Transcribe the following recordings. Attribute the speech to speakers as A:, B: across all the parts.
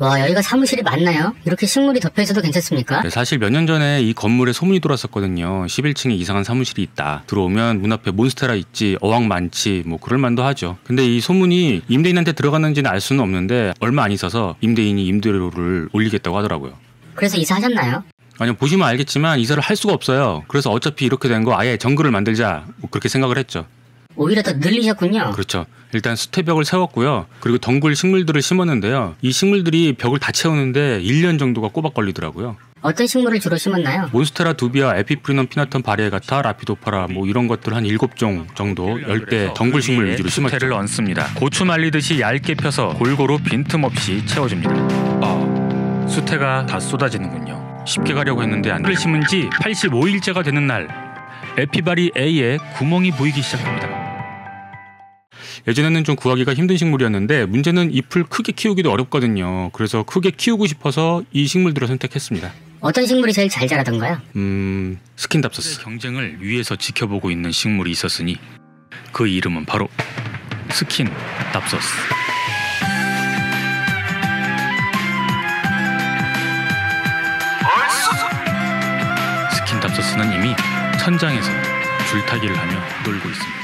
A: 와, 여기가 사무실이 맞나요? 이렇게 식물이 덮여 있어도 괜찮습니까?
B: 네, 사실 몇 년 전에 이 건물에 소문이 돌았었거든요. 11층에 이상한 사무실이 있다. 들어오면 문 앞에 몬스테라 있지, 어항 많지, 뭐 그럴 만도 하죠. 근데 이 소문이 임대인한테 들어갔는지는 알 수는 없는데 얼마 안 있어서 임대인이 임대료를 올리겠다고 하더라고요.
A: 그래서 이사하셨나요?
B: 아니요, 보시면 알겠지만 이사를 할 수가 없어요. 그래서 어차피 이렇게 된 거 아예 정글을 만들자. 뭐 그렇게 생각을 했죠.
A: 오히려 더 늘리셨군요.
B: 그렇죠. 일단 수태벽을 세웠고요. 그리고 덩굴 식물들을 심었는데요. 이 식물들이 벽을 다 채우는데 1년 정도가 꼬박 걸리더라고요.
A: 어떤 식물을 주로 심었나요?
B: 몬스테라 두비아, 에피프리넘 피나텀 바리에가타, 라피도파라 뭐 이런 것들 한 7종 정도 열대 덩굴 식물 위주로 심었죠.
C: 수태를 얹습니다. 고추 말리듯이 얇게 펴서 골고루 빈틈없이 채워줍니다. 아, 수태가 다 쏟아지는군요.
B: 쉽게 가려고 했는데 안 돼.
C: 을 심은 지 85일째가 되는 날 에피바리 A에 구멍이 보이기 시작합니다.
B: 예전에는 좀 구하기가 힘든 식물이었는데 문제는 잎을 크게 키우기도 어렵거든요. 그래서 크게 키우고 싶어서 이 식물들을 선택했습니다.
A: 어떤 식물이 제일 잘 자라던가요?
B: 음, 스킨답서스.
C: 경쟁을 위에서 지켜보고 있는 식물이 있었으니 그 이름은 바로 스킨 답서스. 스킨 답서스는 이미 천장에서 줄타기를 하며 놀고 있습니다.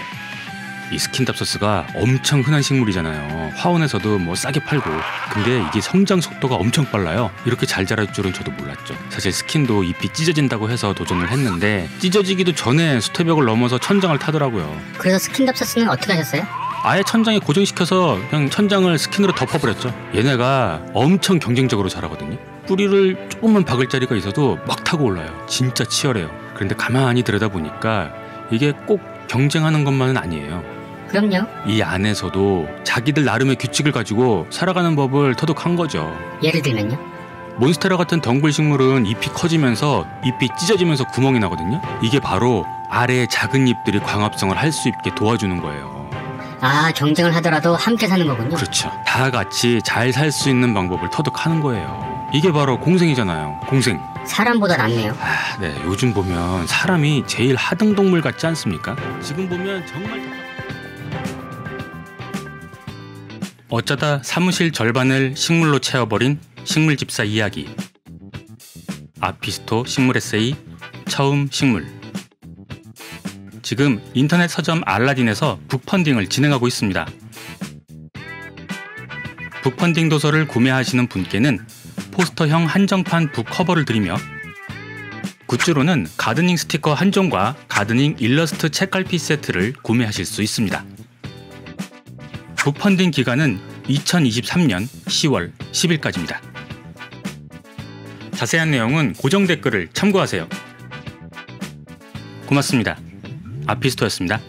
B: 이 스킨답서스가 엄청 흔한 식물이잖아요. 화원에서도 뭐 싸게 팔고. 근데 이게 성장 속도가 엄청 빨라요. 이렇게 잘 자랄 줄은 저도 몰랐죠. 사실 스킨도 잎이 찢어진다고 해서 도전을 했는데 찢어지기도 전에 수태벽을 넘어서 천장을 타더라고요.
A: 그래서 스킨답서스는 어떻게 하셨어요?
B: 아예 천장에 고정시켜서 그냥 천장을 스킨으로 덮어버렸죠. 얘네가 엄청 경쟁적으로 자라거든요. 뿌리를 조금만 박을 자리가 있어도 막 타고 올라요. 진짜 치열해요. 그런데 가만히 들여다보니까 이게 꼭 경쟁하는 것만은 아니에요.
A: 그럼요.
B: 이 안에서도 자기들 나름의 규칙을 가지고 살아가는 법을 터득한 거죠.
A: 예를 들면요.
B: 몬스테라 같은 덩굴 식물은 잎이 커지면서 잎이 찢어지면서 구멍이 나거든요. 이게 바로 아래의 작은 잎들이 광합성을 할 수 있게 도와주는 거예요.
A: 아, 경쟁을 하더라도 함께 사는 거군요.
B: 그렇죠. 다 같이 잘 살 수 있는 방법을 터득하는 거예요. 이게 바로 공생이잖아요. 공생.
A: 사람보다 낫네요.
B: 아, 네. 요즘 보면 사람이 제일 하등 동물 같지 않습니까? 지금 보면 정말 어쩌다 사무실 절반을 식물로 채워버린 식물 집사 이야기. 아피스토 식물 에세이 처음 식물. 지금 인터넷 서점 알라딘에서 북펀딩을 진행하고 있습니다. 북펀딩 도서를 구매하시는 분께는 포스터형 한정판 북 커버를 드리며 굿즈로는 가드닝 스티커 한 종과 가드닝 일러스트 책갈피 세트를 구매하실 수 있습니다. 북펀딩 기간은 2023년 10월 10일까지입니다. 자세한 내용은 고정 댓글을 참고하세요. 고맙습니다. 아피스토였습니다.